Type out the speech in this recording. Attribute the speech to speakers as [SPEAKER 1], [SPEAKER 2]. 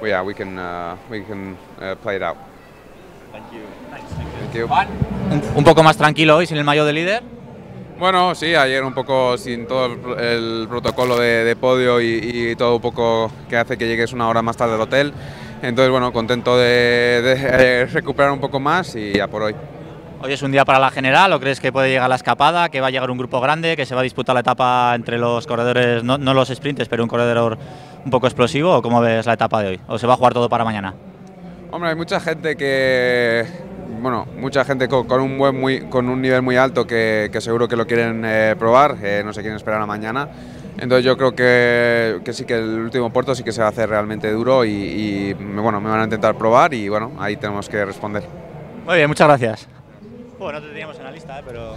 [SPEAKER 1] well, yeah, we can uh, we can uh, play it out.
[SPEAKER 2] Thank you.
[SPEAKER 1] Thank you.
[SPEAKER 3] Un, un poco más tranquilo hoy sin el mayo de líder.
[SPEAKER 1] Bueno, sí, ayer un poco sin todo el, el protocolo de, de podio y, y todo un poco que hace que llegues una hora más tarde al hotel. Entonces, bueno, contento de, de, recuperar un poco más y ya por hoy.
[SPEAKER 3] Hoy es un día para la general, ¿o crees que puede llegar la escapada, que va a llegar un grupo grande, que se va a disputar la etapa entre los corredores, no, no los sprints, pero un corredor un poco explosivo? ¿O cómo ves la etapa de hoy? ¿O se va a jugar todo para mañana?
[SPEAKER 1] Hombre, hay mucha gente que, bueno, mucha gente con, con un buen muy, con un nivel muy alto que, que seguro que lo quieren eh, probar, eh, no se quieren esperar a mañana. Entonces yo creo que, que, sí que el último puerto sí que se va a hacer realmente duro y, y bueno, me van a intentar probar y bueno, ahí tenemos que responder.
[SPEAKER 3] Muy bien, muchas gracias. Bueno, no te teníamos en la lista, ¿eh? pero...